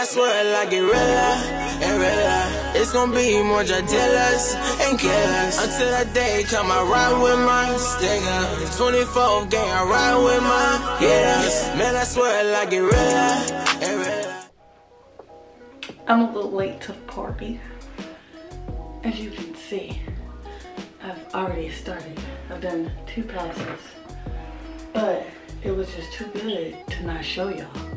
I swear like it realer and realer. It's gonna be more dealers and killers. Until that day come, I ride with my stinger. 24 gang, I ride with my hitters. Man, I swear like it realer and realer. I'm a little late to the party. As you can see, I've already started. I've done two passes, but it was just too good to not show y'all.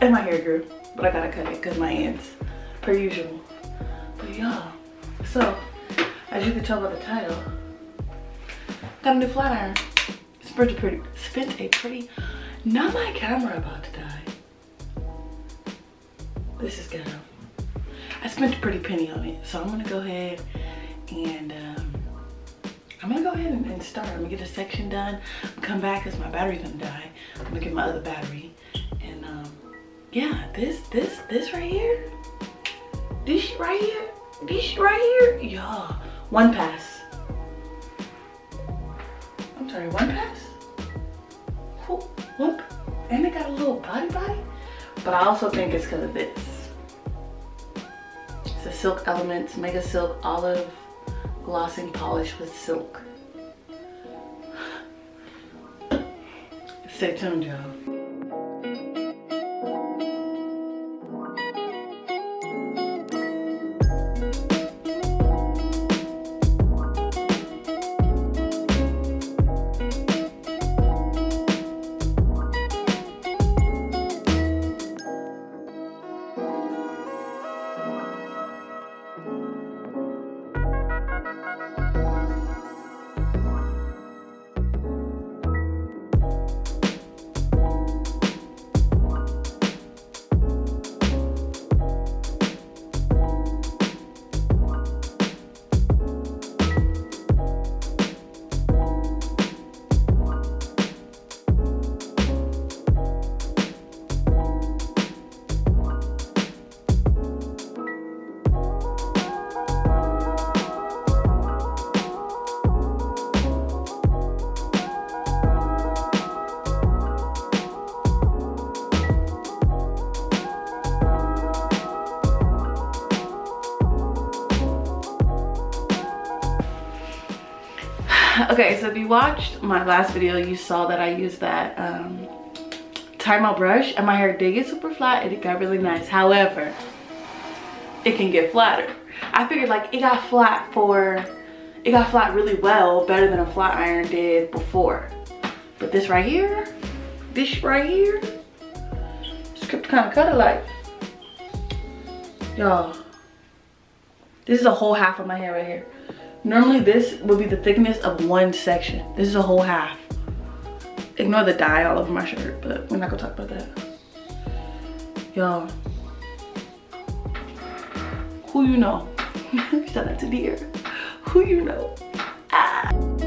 And my hair grew, but I gotta cut it because my ends, per usual. But y'all, so as you can tell by the title, got a new flat iron. Spent a pretty, spent a pretty, not my camera about to die. This is ghetto. I spent a pretty penny on it, so I'm gonna go ahead and um, I'm gonna go ahead and, and start. I'm gonna get a section done, come back because my battery's gonna die. I'm gonna get my other battery, yeah, this this this right here, this right here, this right here, yeah, one pass. I'm sorry, one pass. Whoop, whoop, and it got a little body body, but I also think it's because of this. It's a Silk Elements Mega Silk Olive Glossing Polish with Silk. Stay tuned, y'all. Okay so if you watched my last video you saw that i used that um TYMO brush and my hair did get super flat and it got really nice. However it can get flatter. I figured like it got flat for it got flat really well better than a flat iron did before. But this right here this right here script kind of cut it like y'all this is a whole half of my hair right here Normally this would be the thickness of one section. This is a whole half. Ignore the dye all over my shirt, but we're not gonna talk about that. Y'all, who you know? Shout out to Dear. Who you know? Ah.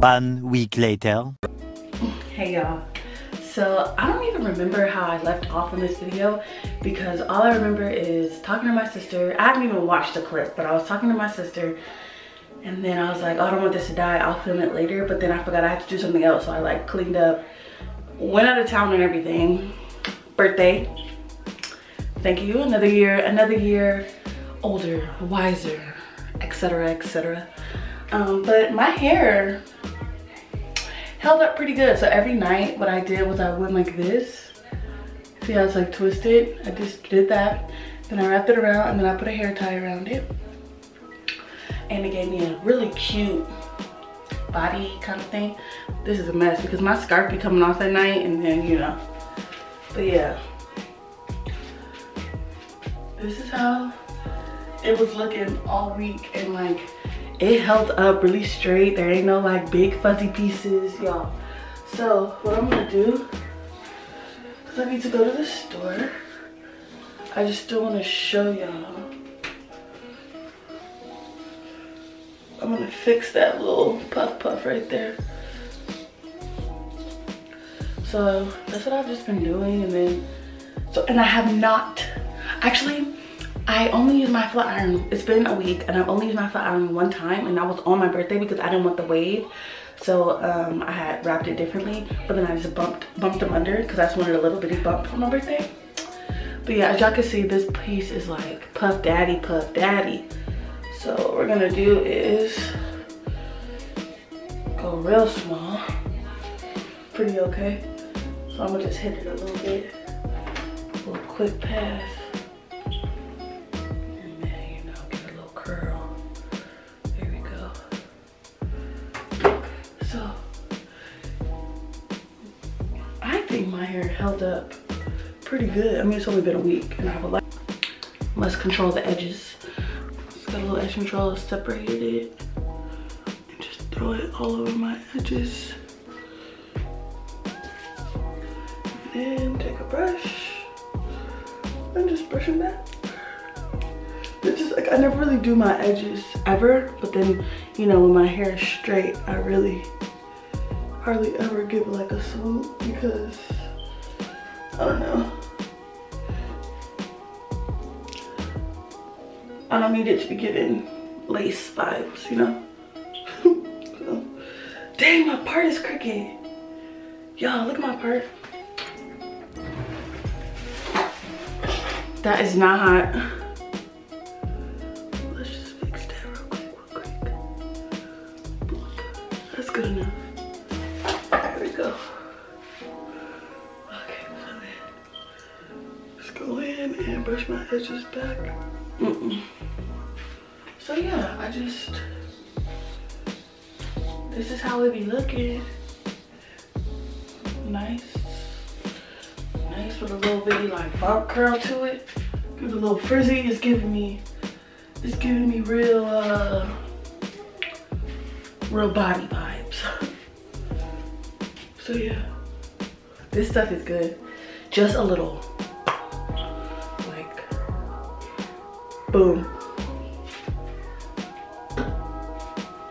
One week later. Hey y'all. So I don't even remember how I left off in this video because all I remember is talking to my sister. I haven't even watched the clip, but I was talking to my sister and then I was like, oh, I don't want this to die. I'll film it later. But then I forgot I had to do something else. So I like cleaned up, went out of town and everything. Birthday. Thank you. Another year, another year older, wiser, etc. etc. Um, but my hair held up pretty good. So every night what I did was I went like this. See how it's like twisted? I just did that. Then I wrapped it around and then I put a hair tie around it. And it gave me a really cute body kind of thing. This is a mess because my scarf be coming off at night and then, you know. But yeah. This is how it was looking all week and like it held up really straight. There ain't no like big fuzzy pieces, y'all. So what I'm gonna do, cause I need to go to the store. I just still wanna show y'all. I'm gonna fix that little puff puff right there. So that's what I've just been doing and then, so, and I have not, actually, I only use my flat iron. It's been a week and I've only used my flat iron one time and that was on my birthday because I didn't want the wave. So um, I had wrapped it differently, but then I just bumped bumped them under because I just wanted a little bitty bump for my birthday. But yeah, as y'all can see, this piece is like Puff Daddy, Puff Daddy. So what we're gonna do is go real small. Pretty okay. So I'm gonna just hit it a little bit. A little quick pass. Pretty good. I mean, it's only been a week and I have a lot. Must control the edges. Just got a little edge control, separated it. And just throw it all over my edges. And take a brush and just brushing that. It's just like, I never really do my edges ever, but then, you know, when my hair is straight, I really hardly ever give like a swoop because I don't know. I don't need it to be giving lace vibes, you know? dang, my part is crooked. Y'all, look at my part. That is not hot. Let's just fix that real quick, real quick. That's good enough. There we go. Okay, so let's go in and brush my edges back. So yeah, I just, this is how it be looking. Nice. Nice with a little bitty like bob curl to it. Give it a little frizzy. It's giving me, it's giving me real, uh, real body vibes. so yeah, this stuff is good. Just a little like Boom.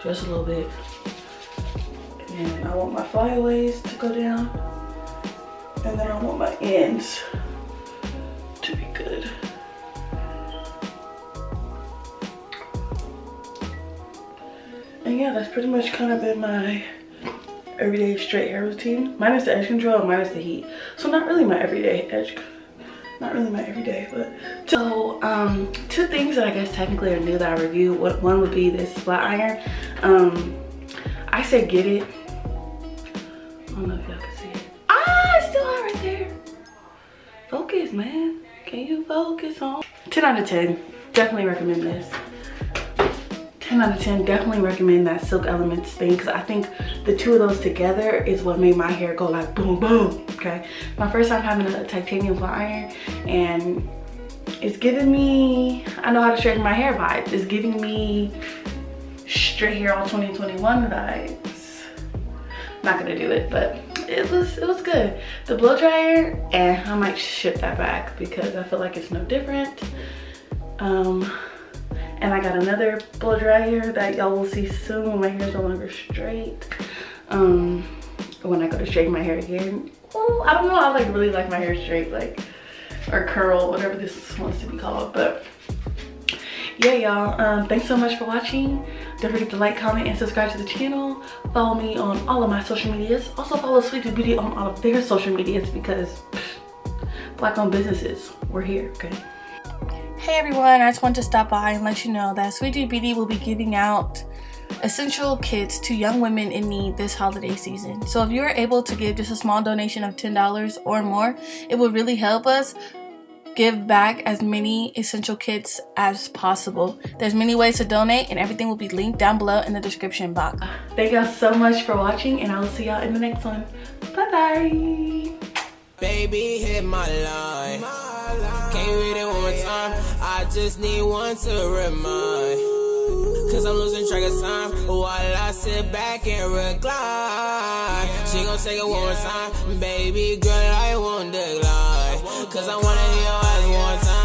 Just a little bit. And I want my flyaways to go down. And then I want my ends to be good. And yeah, that's pretty much kind of been my everyday straight hair routine. Minus the edge control, minus the heat. So not really my everyday edge not really my everyday but so um two things that i guess technically are new that i review what one would be this flat iron um i said get it. I don't know if y'all can see it. Ah it's still hot right there. Focus man. Can you focus on? 10 out of 10 definitely recommend this. 10 out of 10 definitely recommend that silk elements thing because i think the two of those together is what made my hair go like boom boom okay? My first time having a titanium flat iron and it's giving me i know how to straighten my hair vibes it's giving me straight hair all 2021 vibes not gonna do it but it was it was good the blow dryer and i might ship that back because i feel like it's no different um and I got another blow dryer that y'all will see soon when my hair is no longer straight. Um, when I go to straighten my hair again. Well, I don't know, I like really like my hair straight, like, or curl, whatever this wants to be called. But yeah, y'all, um, thanks so much for watching. Don't forget to like, comment, and subscribe to the channel. Follow me on all of my social medias. Also follow Sweet Dew Beauty on all of their social medias because black owned businesses, we're here, okay? Hey everyone, I just want to stop by and let you know that Sweet Dew Beauty will be giving out essential kits to young women in need this holiday season. So if you're able to give just a small donation of $10 or more, it will really help us give back as many essential kits as possible. There's many ways to donate and everything will be linked down below in the description box. Thank y'all so much for watching and I will see y'all in the next one. Bye bye. Baby hit my line. Can't read it one more time. I just need one to remind. Cause I'm losing track of time while I sit back and recline. She gon' take it one more time. Baby girl, I won't decline. Cause I wanna hear all eyes one time.